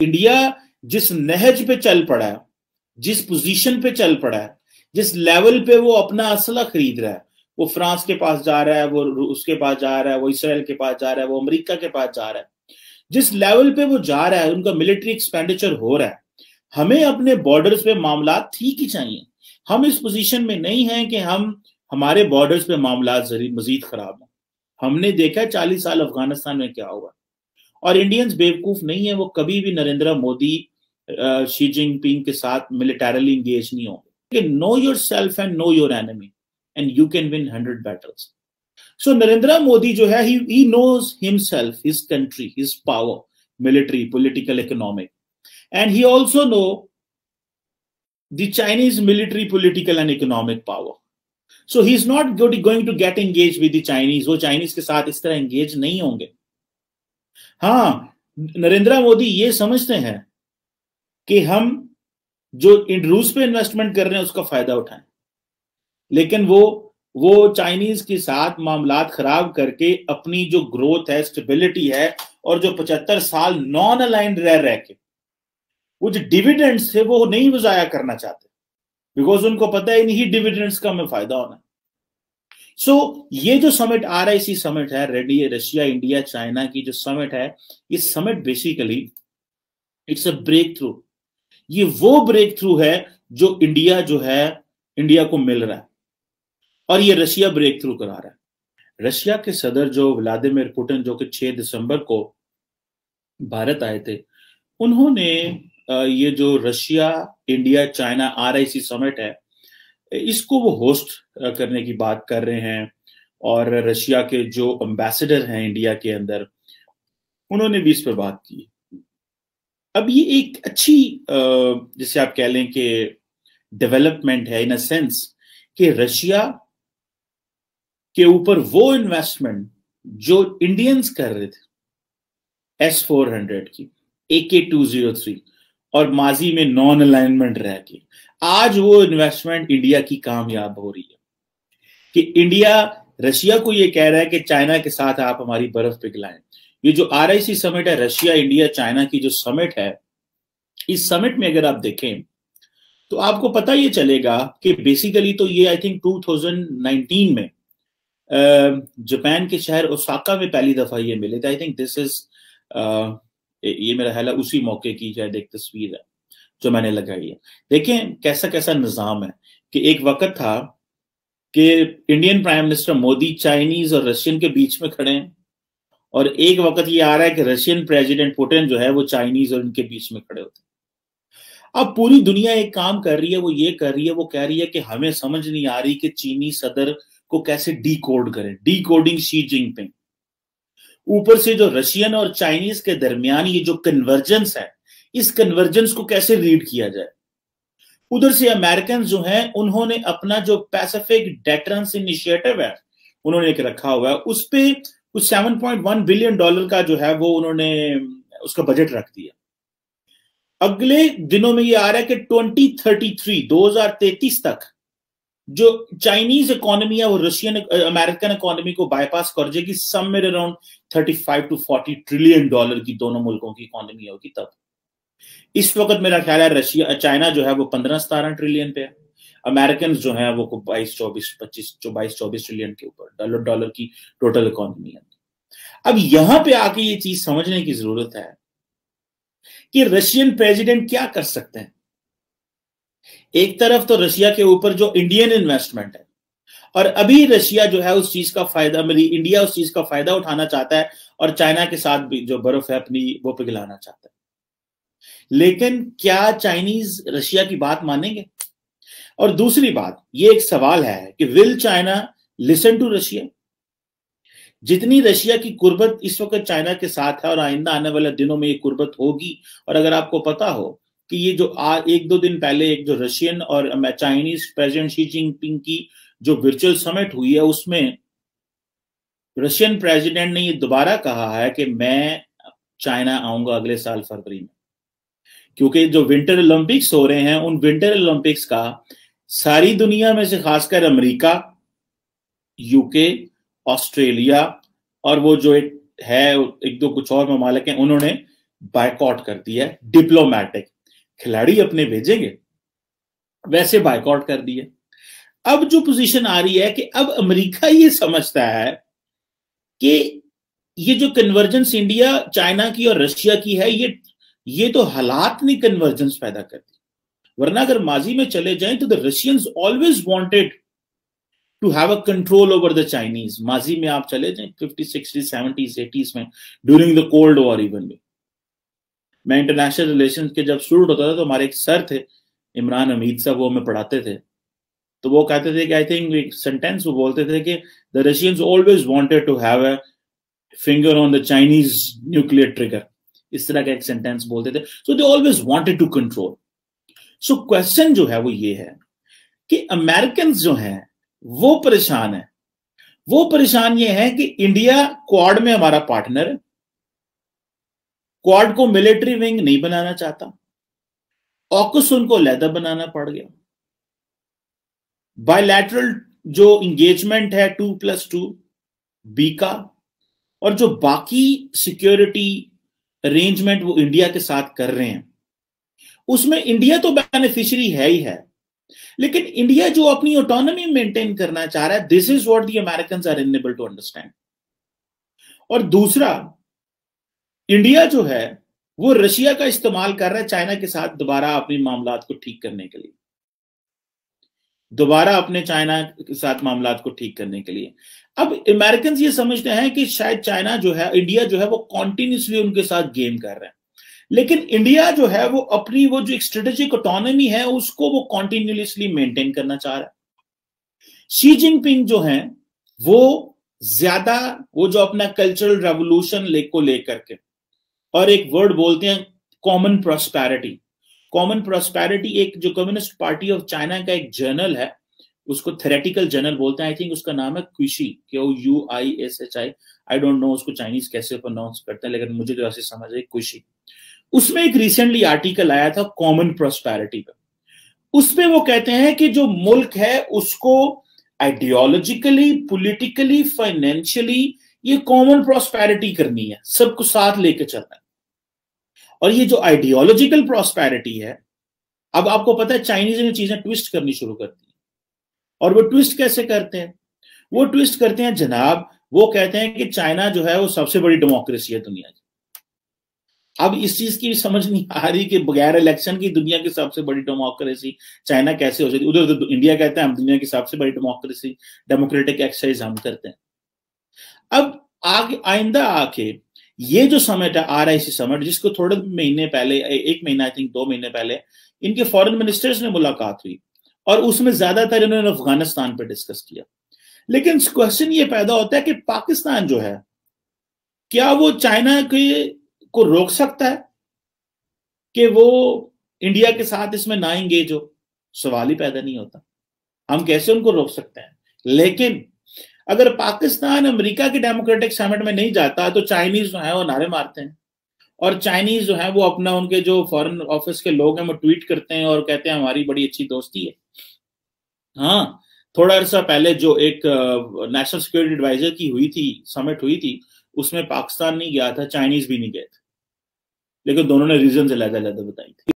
India जिस नहज पे चल पड़ा है, जिस पोजीशन पे चल पड़ा है, जिस लेवल पे वो अपना असला खरीद रहा है, वो फ्रांस के पास जा रहा है, वो उसके पास जा रहा है, वो इसराइल के पास जा रहा है, वो अमेरिका के पास जा रहा है। जिस लेवल पे वो जा रहा है, उनका मिलिट्री एक्सपेंडिचर हो रहा है, हमें अपने बॉर्डर्स पे मामला ठीक ही चाहिए। हम इस पोजीशन में नहीं हैं कि हम, हमारे बॉर्डर्स पे मामला मजीद खराब हो। हमने देखा चालीस साल अफ़गानिस्तान में क्या हुआ। और इंडियंस बेवकूफ़ नहीं है, वो कभी भी नरेंद्र मोदी शी जिनपिंग के साथ मिलिटरली इंगेज नहीं होंगे। Know yourself and know your enemy and you can win hundred battles so Narendra Modi जो है he knows himself his country his power military political economic and he also know the Chinese military political and economic power so he is not going to get engage with the Chinese वो Chinese के साथ इस तरह engage नहीं होंगे। हाँ नरेंद्र मोदी ये समझते हैं कि हम जो रूस पे इन्वेस्टमेंट कर रहे हैं, उसका फ़ायदा उठाएँ। लेकिन वो वो चाइनीज़ के साथ मामला खराब करके अपनी जो ग्रोथ है स्टेबिलिटी है, और जो पचहत्तर साल नॉन अलाइंड रह रह के, वो जो डिविडेंड्स थे, वो नहीं वजाया करना चाहते। बिकॉज़ उनको पता है, इन्हीं डिविडेंड्स का हमें फ़ायदा होना सो so, ये जो समिट आ रहा है इसी समिट है रेडी रशिया इंडिया चाइना की जो समिट है ये summit basically it's a breakthrough ये वो ब्रेक थ्रू है जो इंडिया जो है इंडिया को मिल रहा है। और ये रशिया ब्रेक थ्रू करा रहा है। रशिया के सदर जो व्लादिमिर पुटिन जो कि 6 दिसंबर को भारत आए थे उन्होंने ये जो Russia India China R I C summit है इसको वो होस्ट करने की बात कर रहे हैं और रशिया के जो अम्बेसडर हैं इंडिया के अंदर, उन्होंने भी इस पर बात की। अब ये एक अच्छी जिसे आप कह लें कि डेवलपमेंट है इन अ सेंस कि रशिया के ऊपर वो इन्वेस्टमेंट जो इंडियंस कर रहे थे एस फोर हंड्रेड की ए के टू ज़ीरो थ्री और माजी में नॉन अलाइनमेंट रह के। आज वो इन्वेस्टमेंट इंडिया की कामयाब हो रही है। कि इंडिया रशिया को ये कह रहा है कि चाइना के साथ आप हमारी बर्फ़ पिघलाएँ। ये जो आरआईसी समिट है, रशिया इंडिया चाइना की जो समिट है, इस समिट में अगर आप देखें तो आपको पता ये चलेगा कि बेसिकली तो ये आई थिंक 2019 में जापान के शहर ओसाका में पहली दफ़ा ये मिले थे। आई थिंक दिस इज़ ये मेरा ख्याल है उसी मौके की शायद एक तस्वीर है, जो मैंने लगाई है। देखें कैसा कैसा निज़ाम है कि एक वक्त था कि Indian prime minister Modi Chinese और रशियन के बीच में खड़े हैं और एक वक्त ये आ रहा है कि रशियन प्रेसिडेंट पुटिन जो है वो चाइनीज़ और इनके बीच में खड़े होते अब पूरी दुनिया एक काम कर रही है, वो ये कर रही है, वो कह रही है कि हमें समझ नहीं आ रही कि चीनी सदर को कैसे डी कोड करें। डी कोडिंग शी जिंगपिंग ऊपर से जो रशियन और चाइनीज़ के दरमियान ये जो कन्वर्जेंस है, इस कन्वर्जेंस को कैसे रीड किया जाए? उधर से अमेरिकन जो हैं, उन्होंने अपना जो पैसिफिक डेटरेंस इनिशिएटिव है, उन्होंने एक रखा हुआ है, उस पर कुछ 7.1 बिलियन डॉलर का जो है, वो उन्होंने, उसका बजट रख दिया। अगले दिनों में ये आ रहा है कि 2033 2033 तक जो चाइनीज़ इकोनॉमी है वो रशियन अमेरिकन इकोनॉमी को बाईपास कर जाएगी somewhere around 35 to 40 trillion dollar की दोनों मुल्कों की इकोनॉमी होगी तब। इस वक्त मेरा ख्याल है रशिया चाइना जो है वो पंद्रह सतारह ट्रिलियन पे है। अमेरिकन जो है वो बाईस, चौबीस, पच्चीस बाईस, चौबीस ट्रिलियन के ऊपर डॉलर डॉलर की टोटल इकोनॉमी है। अब यहाँ पे आके ये चीज़ समझने की ज़रूरत है कि रशियन प्रेसिडेंट क्या कर सकते हैं। एक तरफ़ तो रशिया के ऊपर जो इंडियन इन्वेस्टमेंट है, और अभी रशिया जो है उस चीज़ का फ़ायदा मेरी इंडिया उस चीज़ का फ़ायदा उठाना चाहता है, और चाइना के साथ भी जो बर्फ़ है अपनी, वो पिघलाना चाहता है। लेकिन क्या चाइनीज़ रशिया की बात मानेंगे? और दूसरी बात, ये एक सवाल है कि will China listen to Russia जितनी रशिया की कुर्बत इस वक्त चाइना के साथ है, और आइंदा आने वाले दिनों में ये कुर्बत होगी, और अगर आपको पता हो कि ये जो आ, एक दो दिन पहले एक जो रशियन और चाइनीज़ प्रेसिडेंट शी जिनपिंग की जो वर्चुअल समिट हुई है उसमें रशियन प्रेसिडेंट ने ये दोबारा कहा है कि मैं चाइना आऊँगा अगले साल फरवरी में। क्योंकि जो विंटर ओलंपिक्स हो रहे हैं उन विंटर ओलंपिक्स का सारी दुनिया में से खासकर अमेरिका यूके ऑस्ट्रेलिया और वो जो एक है एक दो कुछ और ममालिक हैं उन्होंने बायकॉट कर दिया है डिप्लोमैटिक खिलाड़ी अपने भेजेंगे, वैसे बायकॉट कर दिए। अब जो पोजीशन आ रही है कि अब अमेरिका ये समझता है कि ये जो कन्वर्जेंस इंडिया चाइना की और रशिया की है, ये ये तो हालात ने कन्वर्जेंस पैदा कर दी वरना अगर माजी में चले जाएँ तो the Russians always wanted to have a control over the Chinese माजी में आप चले जाएँ फिफ्टी सिक्सटी सेवेंटीज एटीज में during the cold war even में। मैं इंटरनेशनल रिलेशन के जब स्टूडेंट होता था तो हमारे एक सर थे, इमरान हमीद साहब, वो हमें पढ़ाते थे। तो वो कहते थे कि आई थिंक एक सेंटेंस वो बोलते थे कि the Russians always wanted to have a finger on the Chinese nuclear trigger इस तरह का एक सेंटेंस बोलते थे। So they always wanted to control so question जो है वो ये है कि अमेरिकन जो हैं, वो परेशान है। वो परेशान ये है कि इंडिया क्वाड में हमारा पार्टनर है। क्वाड को मिलिट्री विंग नहीं बनाना चाहता। ऑकस उनको लैदर बनाना पड़ गया। बायलैटरल जो इंगेजमेंट है टू प्लस टू बी का, और जो बाकी सिक्योरिटी अरेंजमेंट वो इंडिया के साथ कर रहे हैं। उसमें इंडिया तो बेनिफिशियरी है ही है, लेकिन इंडिया जो अपनी ऑटोनॉमी मेंटेन करना चाह रहा है this is what the American are enable to understand और दूसरा इंडिया जो है, वो रशिया का इस्तेमाल कर रहा है चाइना के साथ दोबारा अपने मामला को ठीक करने के लिए। दोबारा अपने चाइना के साथ मामला को ठीक करने के लिए। अब अमेरिकन ये समझते हैं कि शायद चाइना जो है, इंडिया जो है, वो कॉन्टिन्यूसली उनके साथ गेम कर रहे हैं। लेकिन इंडिया जो है, वो अपनी वो जो स्ट्रेटेजिक ऑटोनॉमी है, उसको वो कॉन्टिन्यूसली मेंटेन करना चाह रहा है। शी जिनपिंग जो है, वो ज़्यादा, वो जो अपना कल्चरल रेवोल्यूशन ले, को लेकर के और एक वर्ड बोलते हैं कॉमन प्रोस्पैरिटी कॉमन प्रोस्पैरिटी एक जो कम्युनिस्ट पार्टी ऑफ़ चाइना का एक जर्नल है, उसको थेरेटिकल जर्नल बोलते हैं। आई थिंक उसका नाम है Qiushi Q U I S H I I don't know उसको चाइनीज़ कैसे प्रोनाउंस करते हैं, लेकिन मुझे जो ऐसे समझ है क्विशी उसमें एक रिसेंटली आर्टिकल आया था कॉमन प्रोस्पैरिटी पे। उसमें वो कहते हैं कि जो मुल्क है, उसको आइडियोलॉजिकली पॉलिटिकली फाइनेंशियली ये कॉमन प्रोस्पैरिटी करनी है। सबको साथ लेके चलना है। और ये जो आइडियोलॉजिकल प्रोस्पैरिटी है, अब आपको पता है चाइनीज़ ने चीज़ें ट्विस्ट करनी शुरू कर दी। और वो ट्विस्ट कैसे करते हैं? वो ट्विस्ट करते हैं, जनाब, वो कहते हैं कि चाइना जो है वो सबसे बड़ी डेमोक्रेसी है दुनिया की। अब इस चीज़ की समझ नहीं आ रही कि बगैर इलेक्शन की दुनिया की सबसे बड़ी डेमोक्रेसी चाइना कैसे हो सकती उधर तो इंडिया कहता है, हम दुनिया की सबसे बड़ी डेमोक्रेसी डेमोक्रेटिक एक्सरसाइज हम करते हैं। अब आगे, आइंदा आके ये जो समिट आ रहा है इसी समिट जिसको थोड़े महीने पहले एक महीना आई थिंक दो महीने पहले, इनके फॉरेन मिनिस्टर्स ने मुलाकात हुई और उसमें ज़्यादातर इन्होंने अफ़गानिस्तान पर डिस्कस किया। लेकिन क्वेश्चन ये पैदा होता है कि पाकिस्तान जो है, क्या वो चाइना के, को रोक सकता है? कि वो इंडिया के साथ इसमें ना इंगेज हो? सवाल ही पैदा नहीं होता। हम कैसे उनको रोक सकते हैं? लेकिन अगर पाकिस्तान अमेरिका के डेमोक्रेटिक समिट में नहीं जाता तो चाइनीज़ जो है वो नारे मारते हैं। और चाइनीज़ जो है वो अपना उनके जो फॉरेन ऑफ़िस के लोग हैं वो ट्वीट करते हैं और कहते हैं, हमारी बड़ी अच्छी दोस्ती है। हाँ थोड़ा अर्सा पहले जो एक नेशनल सिक्योरिटी एडवाइजर की हुई थी समिट हुई थी, उसमें पाकिस्तान नहीं गया था, चाइनीज़ भी नहीं गए थे। लेकिन दोनों ने रीजन अलग अलग बताई थी।